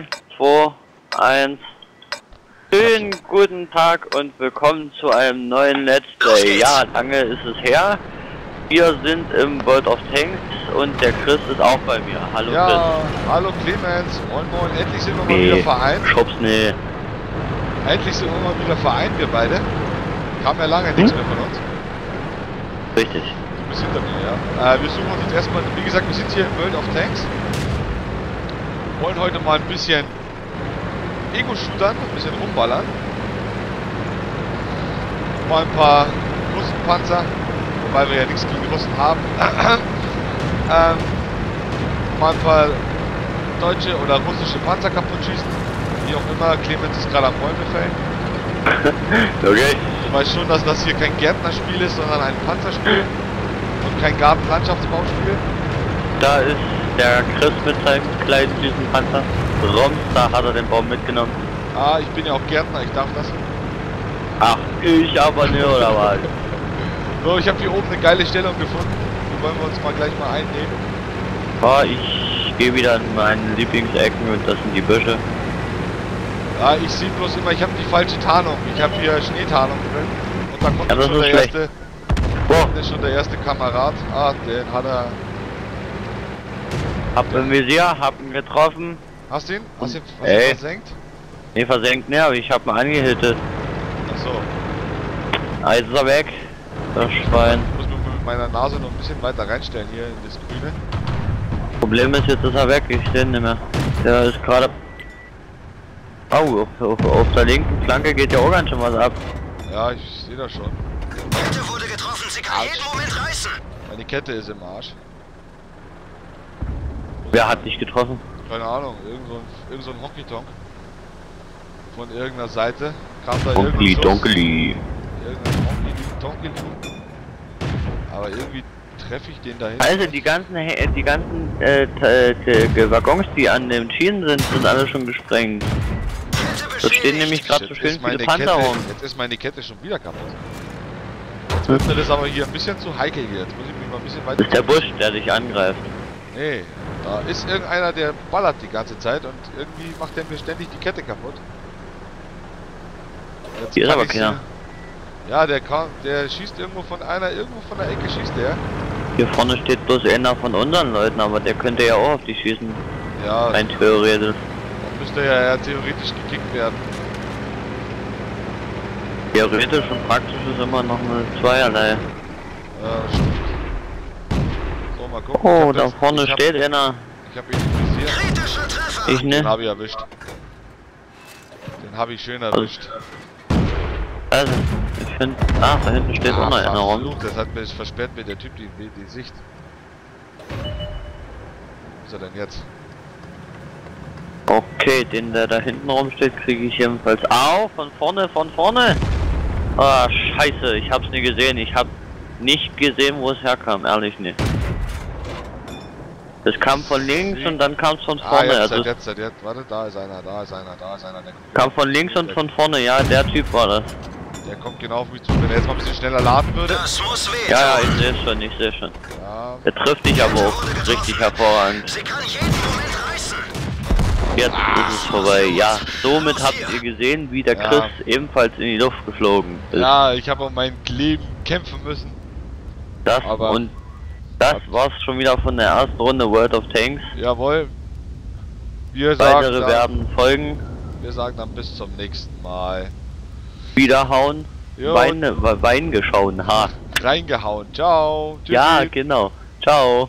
2, 1. Schönen guten Tag und willkommen zu einem neuen Let's Play. Ja, lange ist es her. Wir sind im World of Tanks und der Chris ist auch bei mir. Hallo Ja, hallo Clemens, moin moin, endlich sind wir mal Chris. wieder vereint. Schubs, nee. Endlich sind wir mal wieder vereint, wir beide. Kam ja lange nichts Hm? mehr von uns. Richtig. Du bist hinter mir, ja. Äh, wir suchen uns jetzt erstmal, wie gesagt, wir sind hier im World of Tanks. Wollen heute mal ein bisschen Ego-Shootern, ein bisschen rumballern. Mal ein paar Russenpanzer, wobei wir ja nichts gegen die Russen haben. ähm, mal ein paar deutsche oder russische Panzer kaputt schießen. Wie auch immer, Clemens ist gerade am Bäume fällen. Okay. Du weißt schon, dass das hier kein Gärtnerspiel ist, sondern ein Panzerspiel und kein Gartenlandschaftsbauspiel. Da ist der Chris mit seinem kleinen süßen Panzer. Da hat er den Baum mitgenommen. Ah, ich bin ja auch Gärtner, ich darf das. Ach, ich aber ne, oder was? So, ich habe hier oben eine geile Stellung gefunden. Die wollen wir uns mal gleich mal einnehmen. Oh, ich gehe wieder in meine Lieblingsecken und das sind die Büsche. Ja, ich sehe bloß immer, ich habe die falsche Tarnung. Ich habe hier Schneetarnung drin. Und da kommt Ja, das schon ist der schlecht. erste. Boah, Das ist schon der erste Kamerad. Ah, den hat er. Hab im Visier, hab ihn getroffen. Hast du ihn? Hast du ihn, hast ihn versenkt? Ne, versenkt ne, aber ich hab ihn angehittet. Achso. Ah, jetzt ist er weg. Das Schwein. Ich muss mich mit meiner Nase noch ein bisschen weiter reinstellen hier in das Grüne. Problem ist, jetzt ist er weg, ich sehe ihn nicht mehr. Der ist gerade... Au, auf, auf, auf der linken Flanke geht ja auch ganz schön was ab. Ja, ich sehe das schon. Kette wurde getroffen, sie kann jeden Moment reißen. Meine Kette ist im Arsch. Wer hat dich getroffen? Keine Ahnung, irgend so ein, irgend so ein Honky-Tonk. Von irgendeiner Seite kam da Onkeli, irgendein. Donkeli. Irgendein. Aber irgendwie treffe ich den da hinten. Also die ganzen, die ganzen äh, Waggons, die an den Schienen sind, sind alle schon gesprengt. Da stehen nämlich gerade so Jetzt schön ist meine viele Panzer Kette, rum. Jetzt ist meine Kette schon wieder kaputt. Jetzt wird mir das aber hier ein bisschen zu heikel hier. Jetzt muss ich mich mal ein bisschen weiter... Das ist der Busch, der dich angreift. Nee, da ist irgendeiner, der ballert die ganze Zeit und irgendwie macht der mir ständig die Kette kaputt. Jetzt Hier ist aber keiner. Ja, der kann, der schießt irgendwo von einer, irgendwo von der Ecke schießt der. Hier vorne steht bloß einer von unseren Leuten, aber der könnte ja auch auf dich schießen. Ja, Rein theoretisch. dann müsste er ja theoretisch gekickt werden. Theoretisch und praktisch ist immer noch eine Zweierlei. Ja. So, mal gucken. Oh, hab da das- vorne ich hab, steht einer. Ich hab ihn Treffer. Ich Den ne? habe ich erwischt. Den habe ich schön erwischt. Also, ich finde. Ach, da hinten steht auch noch einer rum. das hat mir das versperrt mir der Typ die, die, die Sicht. Wo ist er denn jetzt? Okay, den der da hinten rumsteht, kriege ich jedenfalls. Au, von vorne, von vorne! Ah, scheiße, ich hab's nie gesehen. Ich hab nicht gesehen, wo es herkam, ehrlich nicht. Es kam von links und dann kam es von Ah, vorne. jetzt, also jetzt, es jetzt, jetzt, warte, da ist einer, da ist einer, da ist einer. Der, kam von links und von vorne, ja, der Typ war das. der kommt genau auf mich zu. Wenn er jetzt mal ein bisschen schneller laden würde. Das muss weh. Ja, ja, ich sehe schon, ich sehe schon. Ja, Der trifft dich aber auch richtig hervorragend. Jetzt ist es vorbei. Ja, somit habt ihr gesehen, wie der Ja. Chris ebenfalls in die Luft geflogen ist. ja ich habe um mein Leben kämpfen müssen. Das Aber- und das war's schon wieder von der ersten Runde World of Tanks. Jawohl. Wir sagen, Weitere dann, werden folgen. wir sagen dann bis zum nächsten Mal. Wiederhauen. Jo, Wein, Wein geschauen. Ha. reingehauen. Ciao. Ja, Tschüssi. genau. Ciao.